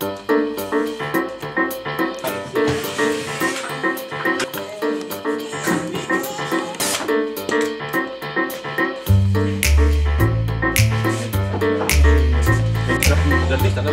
Das Licht an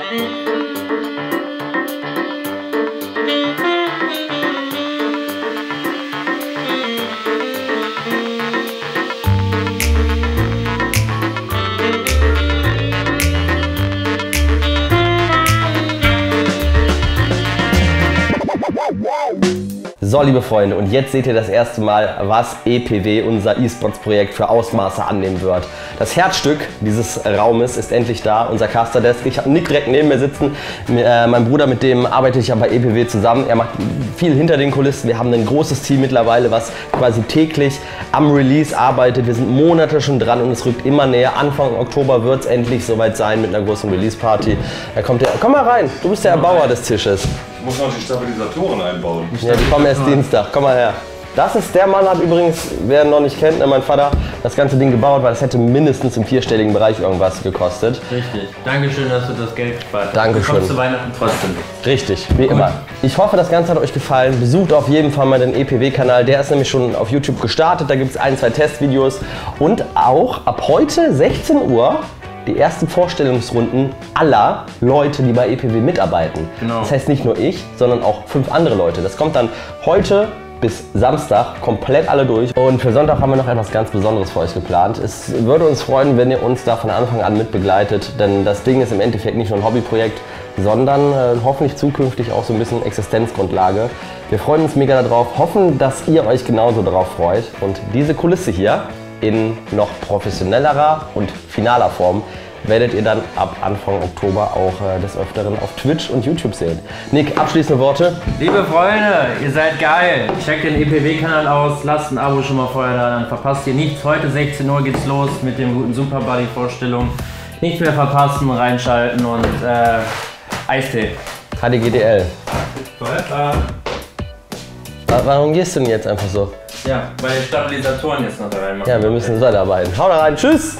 Thank you. So, liebe Freunde, und jetzt seht ihr das erste Mal, was EPW, unser E-Sports-Projekt, für Ausmaße annehmen wird. Das Herzstück dieses Raumes ist endlich da, unser Caster-Desk. Ich habe Nick direkt neben mir sitzen. Äh, mein Bruder, mit dem arbeite ich ja bei EPW zusammen. Er macht viel hinter den Kulissen. Wir haben ein großes Team mittlerweile, was quasi täglich am Release arbeitet. Wir sind Monate schon dran und es rückt immer näher. Anfang Oktober wird es endlich soweit sein mit einer großen Release-Party. Da kommt der, komm mal rein, du bist der Erbauer des Tisches. Ich muss noch die Stabilisatoren einbauen. Ja, die kommen erst Dienstag. Komm mal her. Das ist der Mann, hat übrigens, wer ihn noch nicht kennt, ne, mein Vater, das ganze Ding gebaut, weil es hätte mindestens im vierstelligen Bereich irgendwas gekostet. Richtig. Dankeschön, dass du das Geld gespart hast. Dankeschön. Du zu Weihnachten trotzdem. Richtig, wie immer. Ich hoffe, das Ganze hat euch gefallen. Besucht auf jeden Fall mal den EPW-Kanal. Der ist nämlich schon auf YouTube gestartet. Da gibt es ein, zwei Testvideos. Und auch ab heute 16 Uhr die ersten Vorstellungsrunden aller Leute, die bei EPW mitarbeiten. Genau. Das heißt nicht nur ich, sondern auch fünf andere Leute. Das kommt dann heute bis Samstag komplett alle durch. Und für Sonntag haben wir noch etwas ganz Besonderes für euch geplant. Es würde uns freuen, wenn ihr uns da von Anfang an mit begleitet, denn das Ding ist im Endeffekt nicht nur ein Hobbyprojekt, sondern äh, hoffentlich zukünftig auch so ein bisschen Existenzgrundlage. Wir freuen uns mega darauf, hoffen, dass ihr euch genauso darauf freut. Und diese Kulisse hier in noch professionellerer und finaler Form werdet ihr dann ab Anfang Oktober auch äh, des Öfteren auf Twitch und YouTube sehen. Nick, abschließende Worte. Liebe Freunde, ihr seid geil. Checkt den EPW-Kanal aus, lasst ein Abo schon mal vorher da, dann verpasst ihr nichts. Heute 16 Uhr geht's los mit dem guten Super Buddy-Vorstellung. Nichts mehr verpassen, reinschalten und äh, Eistee. HDGDL. Wa- Warum gehst du denn jetzt einfach so? Ja, weil die Stabilisatoren jetzt noch da reinmachen. Ja, wir müssen weiterarbeiten. Hau da rein, tschüss!